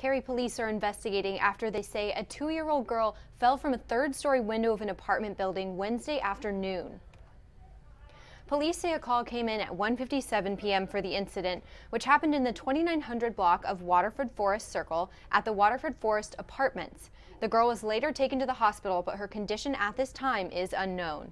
Cary police are investigating after they say a two year old girl fell from a third story window of an apartment building Wednesday afternoon. Police say a call came in at 1:57 p.m. for the incident, which happened in the 2900 block of Waterford Forest Circle at the Waterford Forest Apartments. The girl was later taken to the hospital, but her condition at this time is unknown.